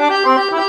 Música